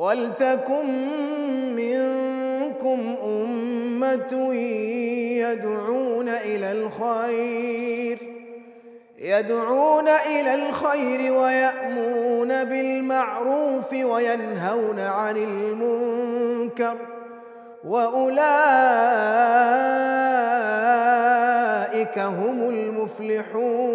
ولتكن منكم أمة يدعون إلى الخير يدعون إلى الخير ويأمرون بالمعروف وينهون عن المنكر وأولئك هم المفلحون.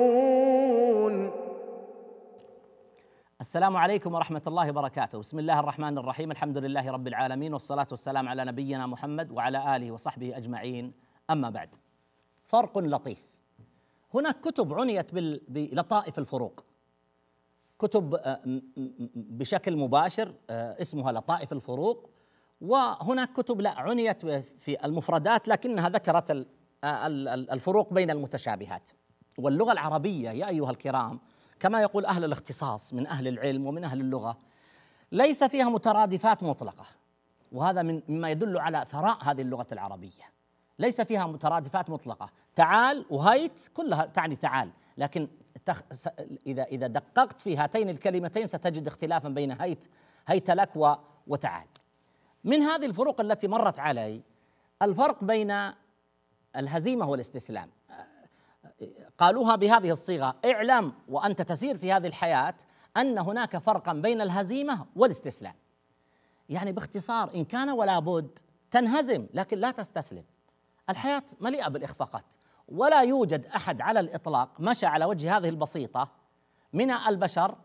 السلام عليكم ورحمة الله وبركاته، بسم الله الرحمن الرحيم، الحمد لله رب العالمين والصلاة والسلام على نبينا محمد وعلى آله وصحبه أجمعين، أما بعد. فرق لطيف. هناك كتب عنيت بلطائف الفروق. كتب بشكل مباشر اسمها لطائف الفروق وهناك كتب لا عنيت في المفردات لكنها ذكرت الفروق بين المتشابهات. واللغة العربية يا أيها الكرام كما يقول أهل الاختصاص من أهل العلم ومن أهل اللغة ليس فيها مترادفات مطلقة وهذا من مما يدل على ثراء هذه اللغة العربية. ليس فيها مترادفات مطلقة. تعال وهيت كلها تعني تعال لكن تخ... اذا إذا دققت في هاتين الكلمتين ستجد اختلافا بين هيت هيت لك و... وتعال. من هذه الفروق التي مرت علي الفرق بين الهزيمة والإستسلام. قالوها بهذه الصيغة اعلم وأنت تسير في هذه الحياة أن هناك فرقا بين الهزيمة والاستسلام. يعني باختصار إن كان ولا بد تنهزم لكن لا تستسلم. الحياة مليئة بالإخفاقات. ولا يوجد أحد على الإطلاق مشى على وجه هذه البسيطة من البشر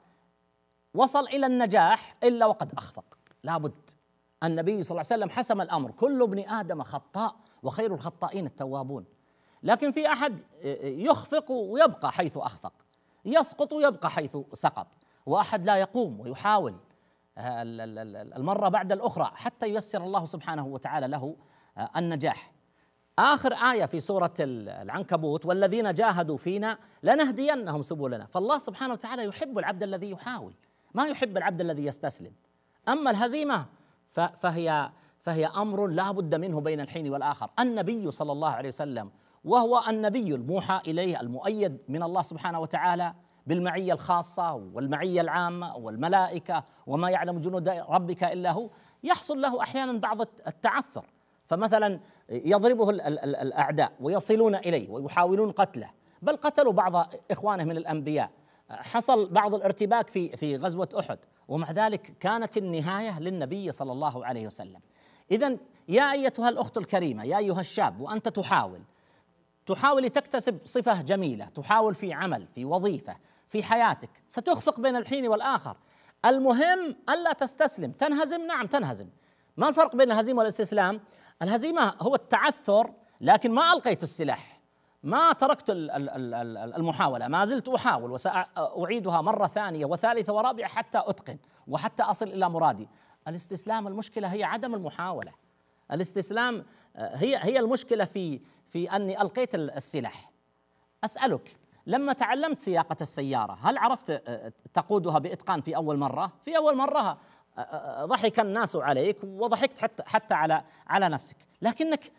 وصل إلى النجاح إلا وقد أخفق. لابد النبي صلى الله عليه وسلم حسم الأمر. كل ابن آدم خطاء وخير الخطائين التوابون. لكن في أحد يخفق ويبقى حيث أخفق يسقط ويبقى حيث سقط وأحد لا يقوم ويحاول المرة بعد الأخرى حتى ييسر الله سبحانه وتعالى له النجاح. آخر آية في سورة العنكبوت والذين جاهدوا فينا لنهدينهم سبلنا. فالله سبحانه وتعالى يحب العبد الذي يحاول ما يحب العبد الذي يستسلم. أما الهزيمة فهي فهي أمر لا بد منه بين الحين والآخر. النبي صلى الله عليه وسلم وهو النبي الموحى إليه المؤيد من الله سبحانه وتعالى بالمعية الخاصة والمعية العامة والملائكة وما يعلم جنود ربك إلا هو يحصل له أحيانا بعض التعثر. فمثلا يضربه الأعداء ويصلون إليه ويحاولون قتله. بل قتلوا بعض إخوانه من الأنبياء. حصل بعض الارتباك في في غزوة أحد. ومع ذلك كانت النهاية للنبي صلى الله عليه وسلم. اذا يا أيتها الأخت الكريمة يا أيها الشاب وأنت تحاول تحاول تكتسب صفة جميلة تحاول في عمل في وظيفة في حياتك. ستخفق بين الحين والآخر. المهم ألا تستسلم. تنهزم؟ نعم تنهزم. ما الفرق بين الهزيمة والاستسلام؟ الهزيمة هو التعثر لكن ما ألقيت السلاح. ما تركت المحاولة. ما زلت أحاول وسأعيدها مرة ثانية وثالثة ورابعة حتى أتقن وحتى أصل إلى مرادي. الاستسلام المشكلة هي عدم المحاولة. الاستسلام هي هي المشكلة في في أني ألقيت السلاح. أسألك لما تعلمت سياقة السيارة هل عرفت تقودها بإتقان في أول مرة؟ في أول مرة ضحك الناس عليك وضحكت حتى حتى على على نفسك. لكنك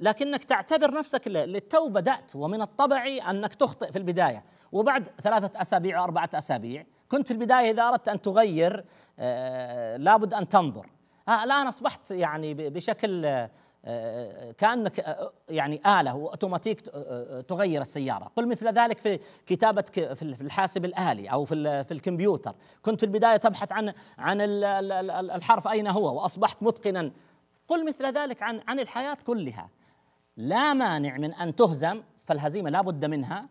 لكنك تعتبر نفسك للتو بدأت ومن الطبع أنك تخطئ في البداية. وبعد ثلاثة أسابيع واربعه أسابيع كنت في البداية إذا أردت أن تغير لابد أن تنظر. الآن أصبحت يعني بشكل كأنك يعني آلة وأوتوماتيك تغير السيارة، قل مثل ذلك في كتابة في الحاسب الآلي أو في في الكمبيوتر، كنت في البداية تبحث عن عن الحرف أين هو وأصبحت متقنا، قل مثل ذلك عن عن الحياة كلها. لا مانع من أن تهزم فالهزيمة لا بد منها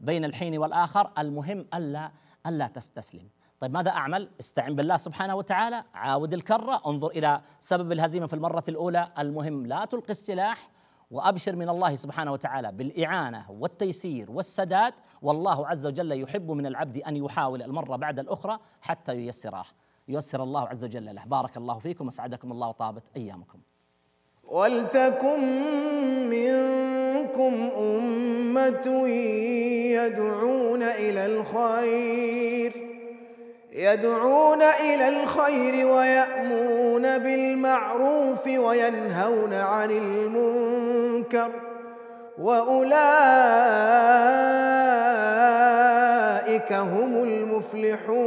بين الحين والآخر، المهم ألا ألا تستسلم. طيب ماذا أعمل؟ استعن بالله سبحانه وتعالى، عاود الكرة، انظر إلى سبب الهزيمة في المرة الأولى، المهم لا تلقي السلاح وأبشر من الله سبحانه وتعالى بالإعانة والتيسير والسداد، والله عز وجل يحب من العبد أن يحاول المرة بعد الأخرى حتى ييسره، ييسر الله عز وجل له، بارك الله فيكم واسعدكم الله وطابت أيامكم. ولتكن منكم أمة يدعون إلى الخير. يدعون إلى الخير ويأمرون بالمعروف وينهون عن المنكر وأولئك هم المفلحون.